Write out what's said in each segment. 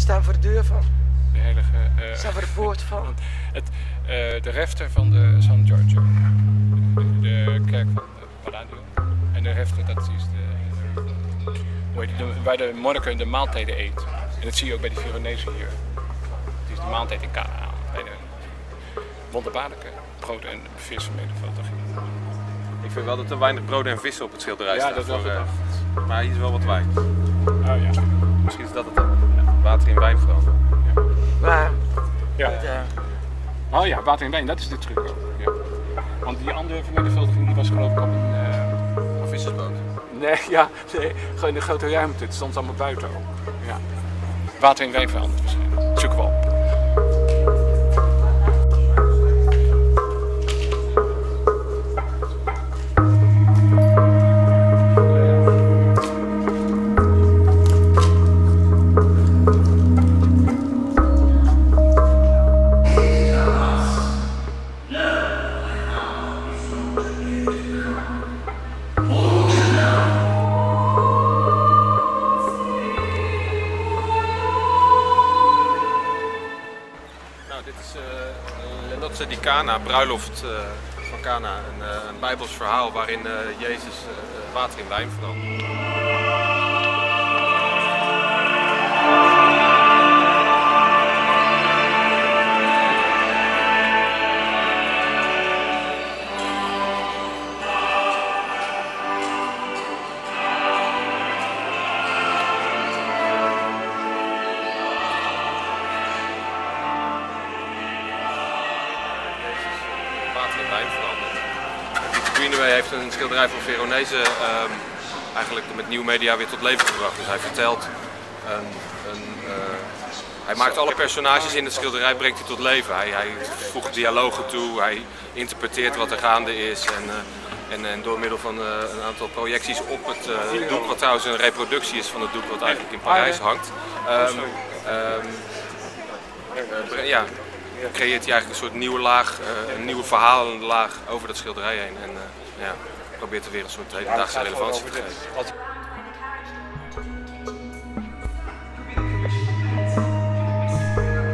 Staan voor de deur van. De heilige... eh, Staan voor de poort van. het, eh, de refter van de San Giorgio. De, de kerk van de Palladio. En de refter, dat is de, de- waar de monniken de maaltijden eet. En dat zie je ook bij de Veronezen hier. Het is de maaltijd in Cana. Bij de wonderbaarlijke brood en vis menigvuldiging. Ik vind wel dat er weinig broden en vissen op het schilderij Ja, staan. dat is wel eh, gedacht. Maar hier is wel wat wijn. In wijn veranderen. Waar? ja. Daar. Oh ja, water en wijn, dat is de truc ook. Ja. Want die andere vermenigvuldiging die was geloof ik op een... eh, Een vissersboot. Nee, ja, nee, gewoon in de grote ruimte. Het stond allemaal buiten ook. Ja. Water en wijn veranderd waarschijnlijk. Zoeken we dit is uh, Lenotze di Cana, bruiloft eh, van Cana. Een, eh, een bijbels verhaal waarin eh, Jezus eh, water in wijn verandert. Verandert. Pieter heeft een schilderij van Veronese ehm, eigenlijk met nieuw media weer tot leven gebracht. Dus hij vertelt een, een, eh, hij maakt alle personages in het schilderij brengt hij tot leven. Hij, hij voegt dialogen toe, hij interpreteert wat er gaande is en, eh, en, en door middel van eh, een aantal projecties op het doek, wat trouwens een reproductie is van het doek wat eigenlijk in Parijs hangt. ehm, ehm, eh, bre- ja, creëert hij eigenlijk een soort nieuwe laag, eh, een nieuwe verhalenlaag over dat schilderij heen. En eh, ja, probeert er weer een soort hedendaagse relevantie te geven.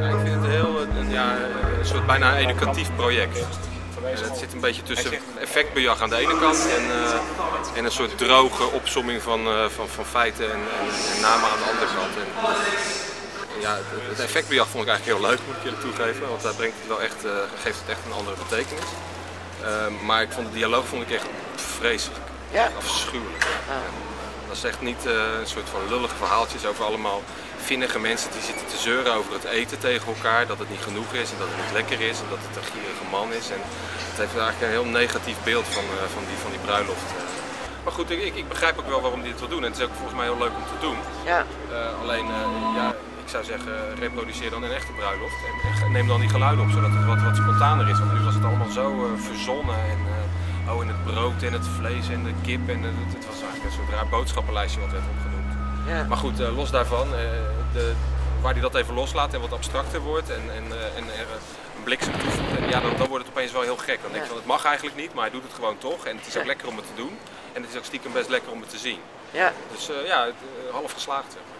Ja, ik vind het heel, eh, een, ja, een soort bijna educatief project. Het zit een beetje tussen effectbejag aan de ene kant en, eh, en een soort droge opsomming van, eh, van, van feiten en, en, en namen aan de andere kant. En, ja, het, het vond ik eigenlijk heel leuk, moet ik jullie toegeven, want daar brengt het wel echt, eh, geeft het echt een andere betekenis. Ehm, maar ik vond de dialoog vond ik echt vreselijk, Ja. afschuwelijk. Dat is echt niet eh, een soort van lullige verhaaltjes over allemaal vinnige mensen die zitten te zeuren over het eten tegen elkaar. Dat het niet genoeg is en dat het niet lekker is en dat het een gierige man is. En het heeft eigenlijk een heel negatief beeld van, eh, van, die, van die bruiloft. Maar goed, ik, ik begrijp ook wel waarom die het wil doen. En het is ook volgens mij heel leuk om te doen. Ja. Alleen, ja, ik zou zeggen, reproduceer dan een echte bruiloft. En, neem dan die geluiden op, zodat het wat, wat spontaner is. Want nu was het allemaal zo eh, verzonnen. En, eh, oh, en het brood en het vlees en de kip. En eh, het, het was eigenlijk een soort raar boodschappenlijstje wat werd opgenoemd. Ja. Maar goed, los daarvan, de, waar hij dat even loslaat en wat abstracter wordt en, en, en er een bliksem toevoegt, en ja, dan, dan wordt het opeens wel heel gek. Dan denk je van het mag eigenlijk niet, maar hij doet het gewoon toch. En het is ook Ja. lekker om het te doen. En het is ook stiekem best lekker om het te zien. Ja. Dus ja, half geslaagd. zeg maar.